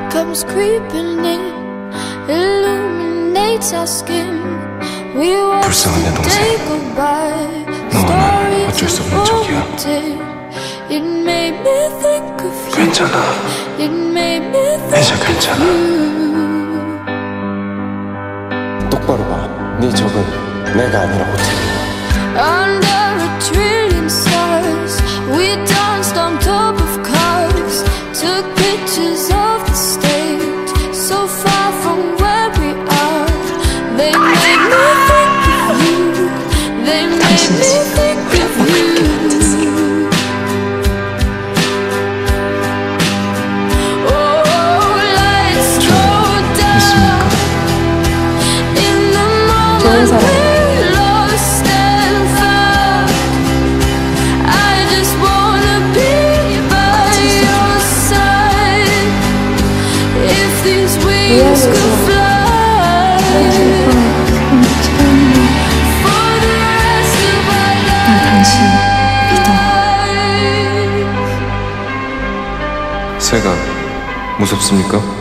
Light comes creeping in, illuminates our skin. We watch 불쌍한 내 the 동생. day go by. 나는 어쩔 Stories 수 of 없는 적이야. It made me think of you. 괜찮아. It made me think 이제 괜찮아. 똑바로 봐. 네 적은 내가 아니라고 틀려. Under 당신 믿어. lives 새가 무섭습니까?